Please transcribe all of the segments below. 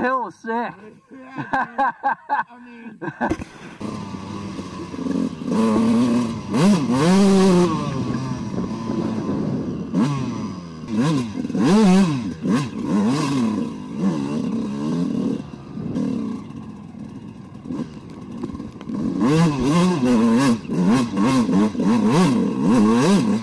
hill was sick. I mean,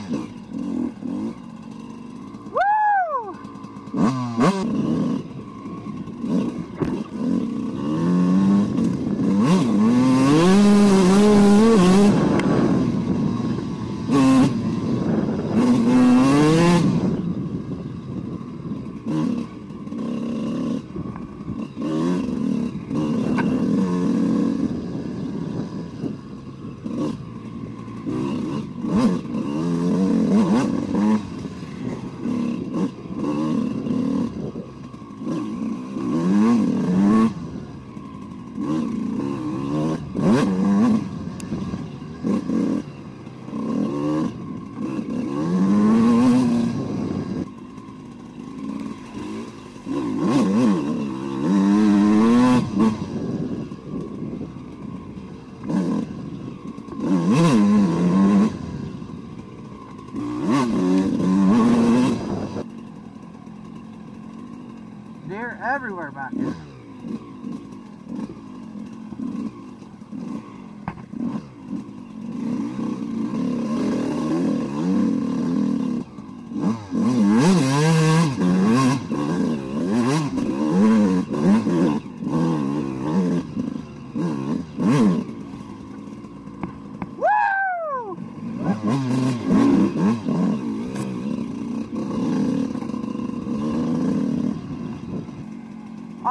Deer everywhere back here.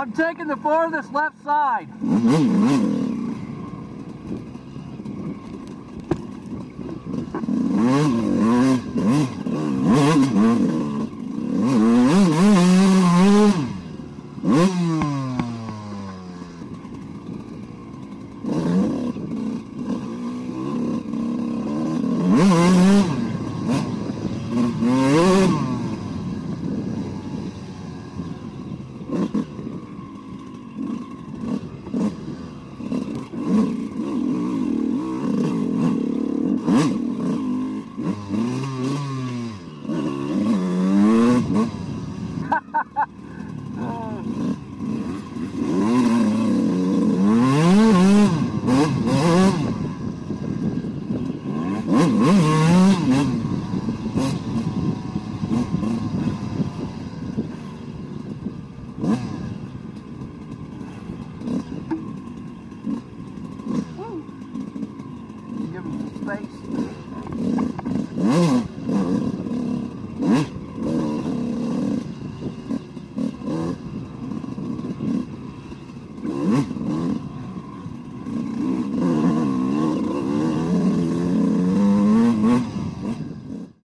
I'm taking the farthest left side. Mm-hmm.